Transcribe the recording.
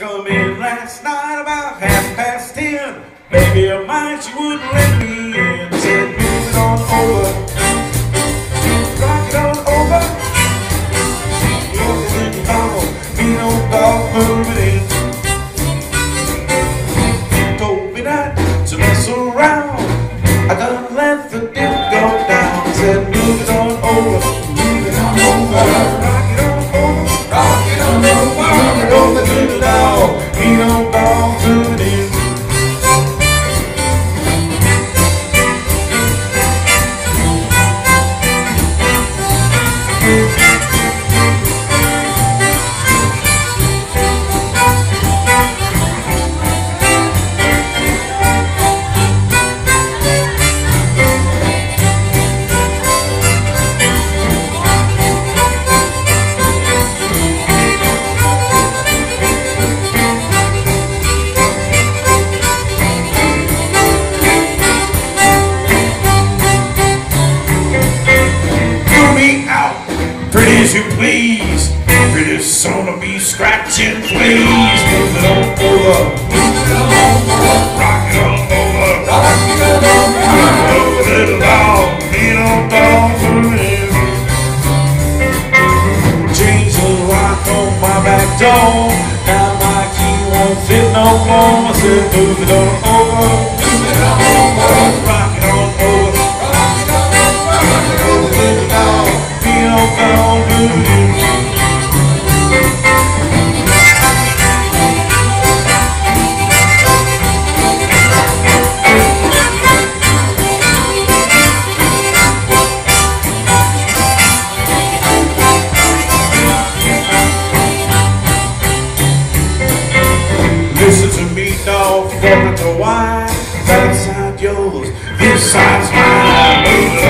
come in last night about half past ten. Baby of mine, she wouldn't let me in. Said, move it on over. Rock it on over. At the dog, me no dog moving in. Told me not to mess around. I done let the Of me scratching, please. Move it on over. Rock it on over. Rock it on over. Little dog, little dog, moving. Change the lock on my back door. Now my key won't fit no more. I said, move it on off, going to why. That side's yours, this side's mine.